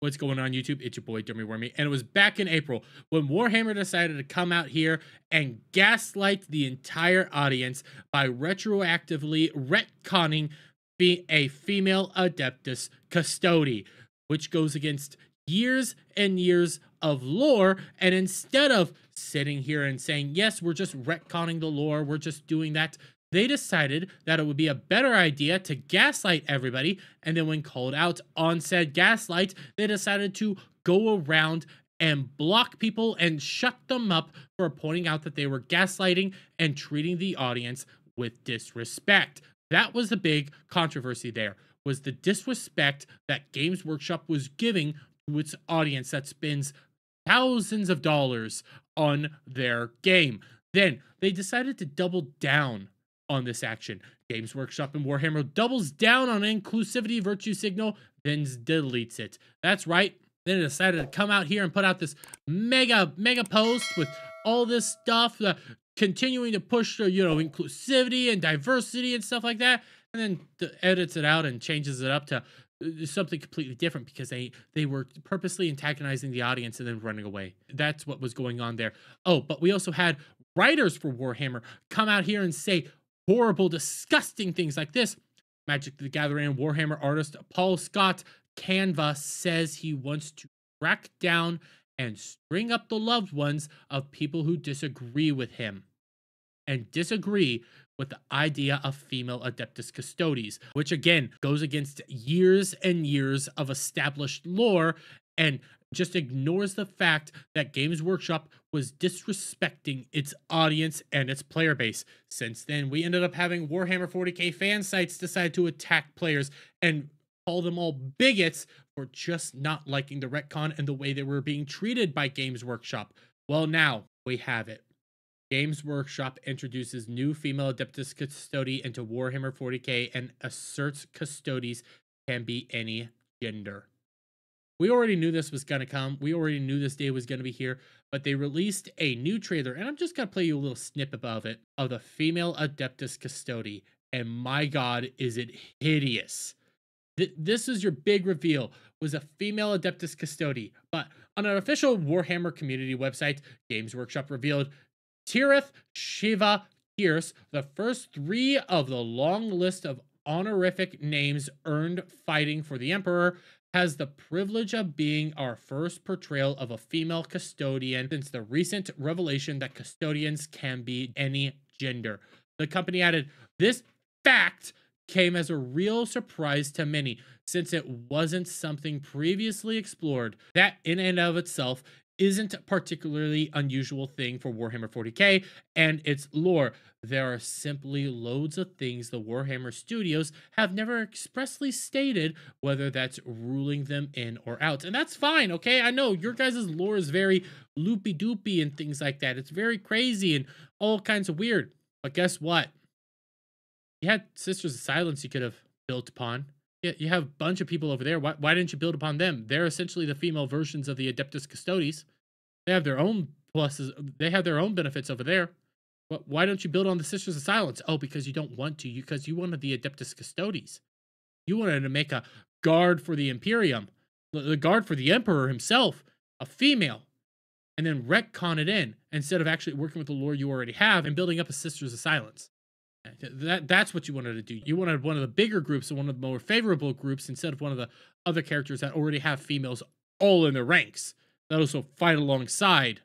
What's going on YouTube? It's your boy Dermy Wermy, and it was back in April when Warhammer decided to come out here and gaslight the entire audience by retroactively retconning being a female Adeptus Custodi, which goes against years and years of lore. And instead of sitting here and saying, yes, we're just retconning the lore, we're just doing that, they decided that it would be a better idea to gaslight everybody. And then, when called out on said gaslight, they decided to go around and block people and shut them up for pointing out that they were gaslighting and treating the audience with disrespect. That was the big controversy there was the disrespect that Games Workshop was giving to its audience that spends thousands of dollars on their game. Then they decided to double down on this action. Games Workshop and Warhammer doubles down on inclusivity virtue signal, then deletes it. That's right. Then it decided to come out here and put out this mega, mega post with all this stuff, uh, continuing to push, you know, inclusivity and diversity and stuff like that, and then edits it out and changes it up to uh, something completely different because they they were purposely antagonizing the audience and then running away. That's what was going on there. Oh, but we also had writers for Warhammer come out here and say, horrible, disgusting things like this. Magic the Gathering Warhammer artist Paul Scott Canavan says he wants to crack down and string up the loved ones of people who disagree with him and disagree with the idea of female Adeptus Custodes, which again goes against years and years of established lore and just ignores the fact that Games Workshop was disrespecting its audience and its player base. Since then, we ended up having Warhammer 40k fan sites decide to attack players and call them all bigots for just not liking the retcon and the way they were being treated by Games Workshop. Well, now we have it. Games Workshop introduces new female Adeptus Custodi into Warhammer 40k and asserts Custodes can be any gender. We already knew this was going to come. We already knew this day was going to be here, but they released a new trailer, and I'm just going to play you a little snippet of it of the female Adeptus Custodi. And my God, is it hideous! Th- this is your big reveal was a female Adeptus Custodi, but on an official Warhammer community website, Games Workshop revealed Tirith Shiva Pierce, the first three of the long list of honorific names earned fighting for the Emperor, has the privilege of being our first portrayal of a female custodian since the recent revelation that custodians can be any gender. The company added, This fact came as a real surprise to many since it wasn't something previously explored. That, in and of itself, isn't a particularly unusual thing for Warhammer 40k and its lore. There are simply loads of things the Warhammer studios have never expressly stated, whether that's ruling them in or out. And that's fine, okay? I know your guys' lore is very loopy doopy and things like that. It's very crazy and all kinds of weird. But guess what? You had Sisters of Silence you could have built upon. Yeah, you have a bunch of people over there. Why, why didn't you build upon them? They're essentially the female versions of the Adeptus Custodes. They have their own pluses. They have their own benefits over there. Why don't you build on the Sisters of Silence? Oh, because you don't want to. Because you wanted the Adeptus Custodes. You wanted to make a guard for the Imperium, the guard for the Emperor himself, a female, and then retcon it in instead of actually working with the lore you already have and building up a Sisters of Silence. That that's what you wanted to do. You wanted one of the bigger groups and one of the more favorable groups instead of one of the other characters that already have females all in their ranks that also fight alongside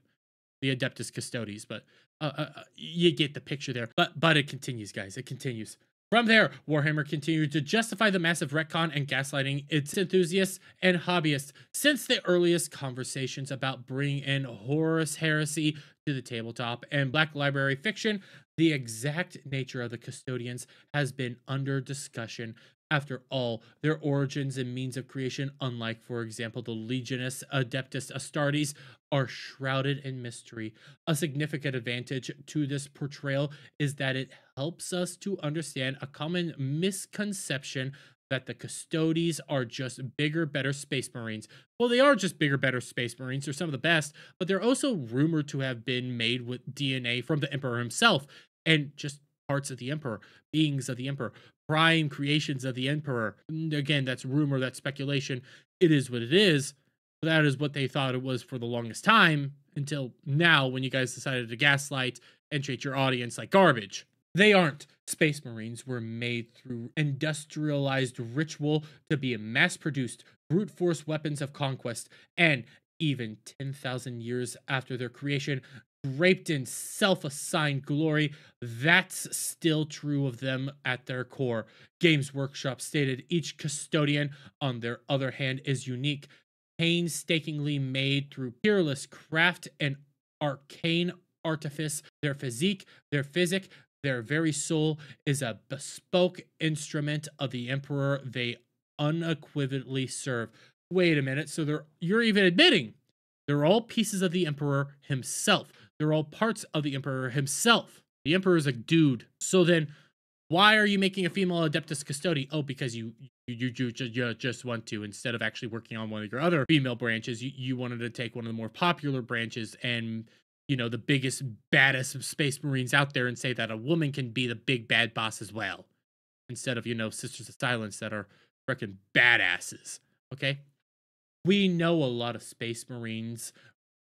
the Adeptus Custodes. But uh, uh, uh, you get the picture there. But but it continues, guys. It continues. From there, Warhammer continued to justify the massive retcon and gaslighting its enthusiasts and hobbyists since the earliest conversations about bringing in Horus heresy to the tabletop and Black Library fiction. The exact nature of the custodians has been under discussion after all, their origins and means of creation, unlike, for example, the Legionis Adeptus Astartes, are shrouded in mystery. A significant advantage to this portrayal is that it helps us to understand a common misconception that the Custodes are just bigger, better Space Marines. Well, they are just bigger, better Space Marines. They're some of the best, but they're also rumored to have been made with DNA from the Emperor himself and just parts of the Emperor, beings of the Emperor prime creations of the Emperor. Again, that's rumor, that's speculation. It is what it is. that is what they thought it was for the longest time until now when you guys decided to gaslight and treat your audience like garbage. They aren't. Space Marines were made through industrialized ritual to be mass produced brute force weapons of conquest, and even 10,000 years after their creation, draped in self assigned glory, that's still true of them at their core. Games Workshop stated each custodian, on their other hand, is unique, painstakingly made through peerless craft and arcane artifice. Their physique, their physic, their very soul is a bespoke instrument of the Emperor they unequivocally serve. Wait a minute, so they're you're even admitting they're all pieces of the Emperor himself. They're all parts of the Emperor himself. The Emperor is a dude. So then, why are you making a female Adeptus Custodi? Oh, because you you, you, you just want to instead of actually working on one of your other female branches, you, you wanted to take one of the more popular branches and you know the biggest baddest of space marines out there and say that a woman can be the big bad boss as well instead of you know sisters of silence that are freaking badasses okay we know a lot of space marines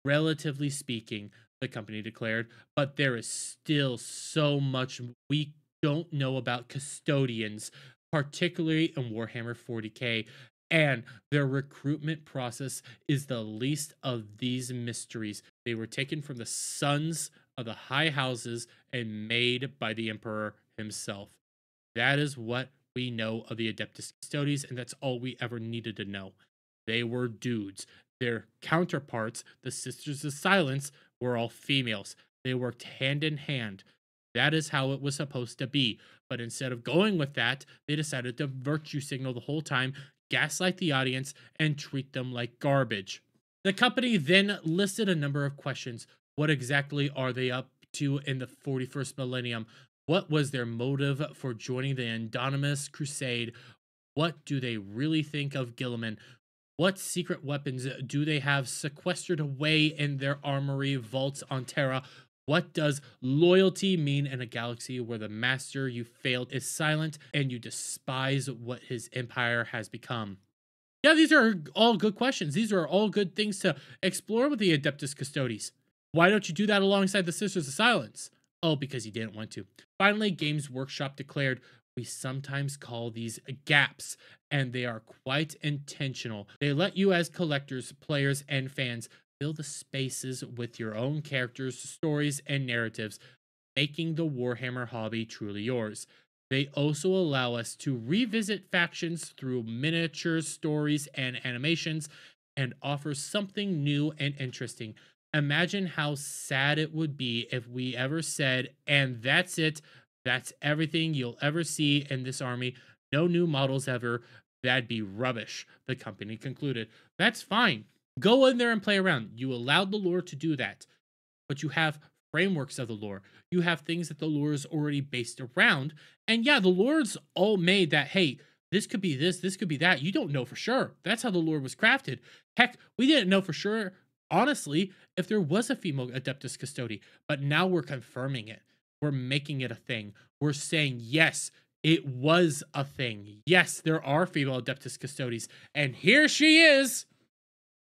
relatively speaking the company declared, but there is still so much we don't know about custodians, particularly in Warhammer 40k. And their recruitment process is the least of these mysteries. They were taken from the sons of the high houses and made by the Emperor himself. That is what we know of the Adeptus Custodes, and that's all we ever needed to know. They were dudes. Their counterparts, the Sisters of Silence, were all females. They worked hand in hand. That is how it was supposed to be. But instead of going with that, they decided to virtue signal the whole time, gaslight the audience, and treat them like garbage. The company then listed a number of questions. What exactly are they up to in the 41st millennium? What was their motive for joining the Indomitus Crusade? What do they really think of Guilliman? What secret weapons do they have sequestered away in their armory vaults on Terra? What does loyalty mean in a galaxy where the master you failed is silent and you despise what his empire has become? Yeah, these are all good questions. These are all good things to explore with the Adeptus Custodes. Why don't you do that alongside the Sisters of Silence? Oh, because he didn't want to. Finally, Games Workshop declared we sometimes call these gaps, and they are quite intentional. They let you, as collectors, players, and fans, fill the spaces with your own characters, stories, and narratives, making the Warhammer hobby truly yours. They also allow us to revisit factions through miniatures, stories, and animations, and offer something new and interesting. Imagine how sad it would be if we ever said, and that's it, that's everything you'll ever see in this army. No new models ever. That'd be rubbish, the company concluded. That's fine. Go in there and play around. You allowed the lore to do that. But you have frameworks of the lore. You have things that the lore is already based around. And yeah, the lore's all made that, hey, this could be this, this could be that. You don't know for sure. That's how the lore was crafted. Heck, we didn't know for sure, honestly, if there was a female Adeptus Custodi, but now we're confirming it. We're making it a thing. We're saying, yes, it was a thing. Yes, there are female Adeptus Custodes. And here she is.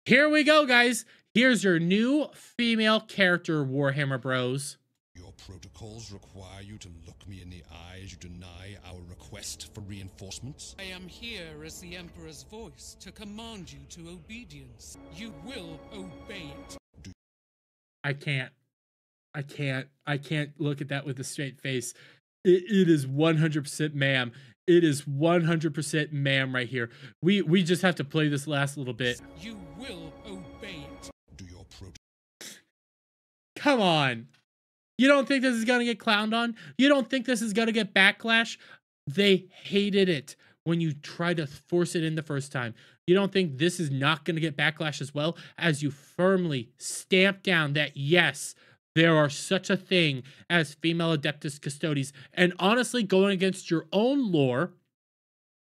Here we go, guys. Here's your new female character, Warhammer Bros. Your protocols require you to look me in the eye as you deny our request for reinforcements. I am here as the Emperor's voice to command you to obedience. You will obey it. I can't. I can't. I can't look at that with a straight face. It, it is 100% ma'am. It is 100% ma'am right here. We we just have to play this last little bit. You will obey it. Do your pro. Come on. You don't think this is going to get clowned on? You don't think this is going to get backlash? They hated it when you try to force it in the first time. You don't think this is not going to get backlash as well as you firmly stamp down that yes, there are such a thing as female Adeptus Custodes. And honestly, going against your own lore,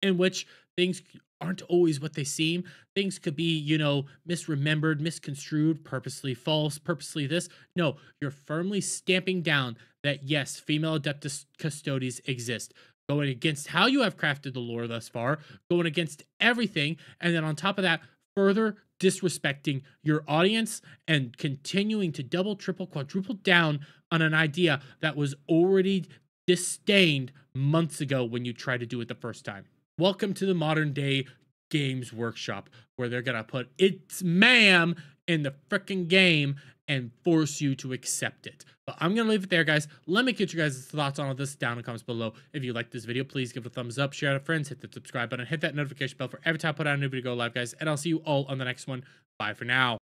in which things aren't always what they seem, things could be, you know, misremembered, misconstrued, purposely false, purposely this. No, you're firmly stamping down that yes, female Adeptus Custodes exist. Going against how you have crafted the lore thus far, going against everything, and then on top of that, further disrespecting your audience and continuing to double, triple, quadruple down on an idea that was already disdained months ago when you tried to do it the first time. Welcome to the modern day games workshop where they're gonna put it's ma'am in the freaking game and force you to accept it. But I'm gonna leave it there, guys. Let me get you guys' thoughts on all this down in the comments below. If you like this video, please give it a thumbs up, share it with friends, hit the subscribe button, hit that notification bell for every time I put out a new video go live, guys. And I'll see you all on the next one. Bye for now.